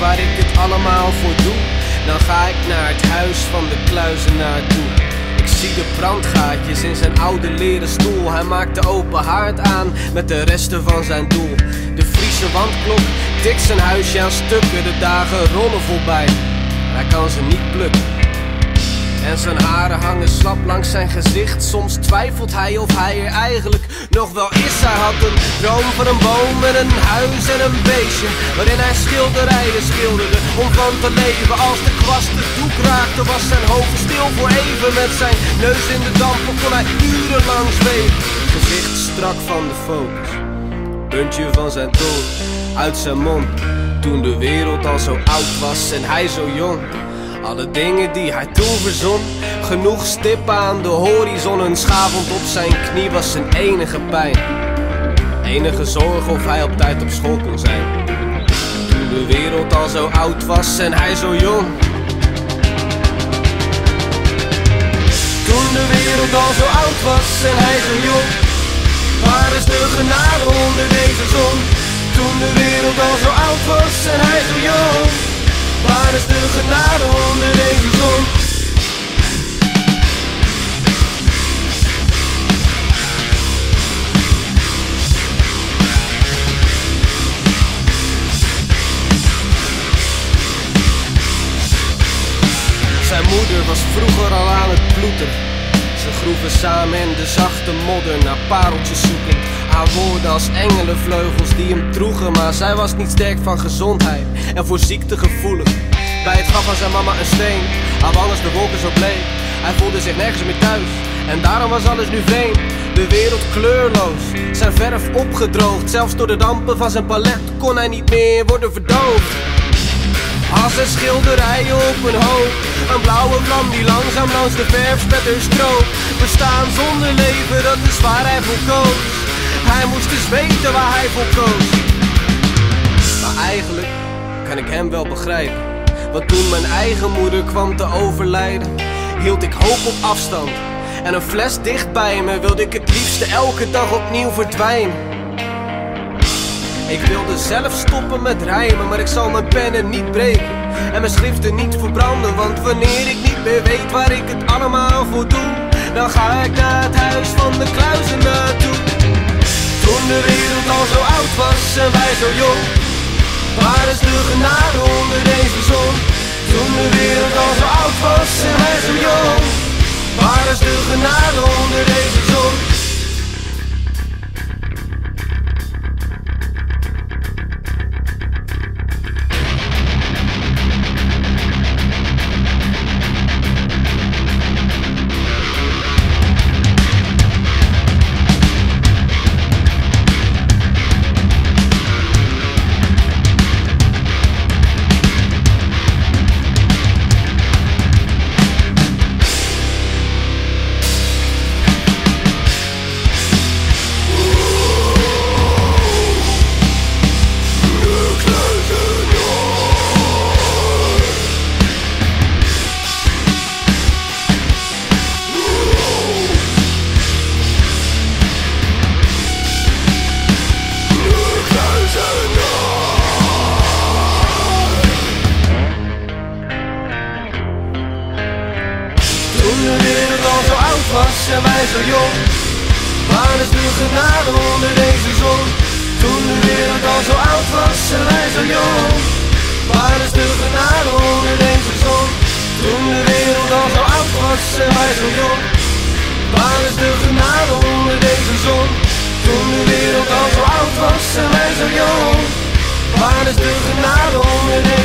waar ik het allemaal voor doe, dan ga ik naar het huis van de kluizenaar toe. Ik zie de brandgaatjes in zijn oude leren stoel. Hij maakt de open haard aan met de resten van zijn doel. De Friese wandklok tikt zijn huisje aan stukken. De dagen rollen voorbij, hij kan ze niet plukken. En zijn haren hangen slap langs zijn gezicht. Soms twijfelt hij of hij er eigenlijk nog wel is. Hij had een droom van een boom en een huis en een beestje. Waarin hij schilderijen schilderde om van te leven. Als de kwast de doek raakte, was zijn hoofd stil voor even. Met zijn neus in de dampen kon hij urenlang zweven. Gezicht strak van de focus. Puntje van zijn tong uit zijn mond. Toen de wereld al zo oud was en hij zo jong. Alle dingen die hij toen verzon, genoeg stippen aan de horizon. Een schavond op zijn knie was zijn enige pijn. Enige zorg of hij op tijd op school kon zijn. Toen de wereld al zo oud was en hij zo jong. Toen de wereld al zo oud was en hij zo jong. Waar is de genade onder deze zon? Toen de wereld al zo oud was en hij zo jong. Waar is de genade onder deze zon? Zijn moeder was vroeger al aan het ploeteren. Ze groeven samen in de zachte modder naar pareltjes zoekend. Haar woorden als engelenvleugels die hem droegen, maar zij was niet sterk van gezondheid en voor ziekte gevoelig. Bij het graf van zijn mama een steen, haar wangen de wolken zo bleek. Hij voelde zich nergens meer thuis en daarom was alles nu vreemd. De wereld kleurloos, zijn verf opgedroogd. Zelfs door de dampen van zijn palet kon hij niet meer worden verdoofd. Als een schilderij op een hoop Een blauwe vlam die langzaam langs de verfspetter stroop Bestaan zonder leven, dat is waar hij voor koos Hij moest dus weten waar hij voor koos. Maar eigenlijk kan ik hem wel begrijpen. Want toen mijn eigen moeder kwam te overlijden Hield ik hoop op afstand. En een fles dicht bij me wilde ik het liefste elke dag opnieuw verdwijnen. Ik wilde zelf stoppen met rijmen, maar ik zal mijn pennen niet breken. En mijn schriften niet verbranden, want wanneer ik niet meer weet waar ik het allemaal voor doe Dan ga ik naar het huis van de kluizenaar toe Toen de wereld al zo oud was en wij zo jong Waar is de genade onder deze zon? Toen de wereld al zo oud was en wij zo jong Waar is de genade al zo oud was en wij zo jong Waar is de genade onder deze zon? Toen de wereld al zo oud was en wij zo jong Waar is de genade onder deze zon? Toen de wereld al zo oud was en wij zo jong Waar is de genade onder deze zon? Toen de wereld al zo oud was en wij zo jong Waar is de genade onder deze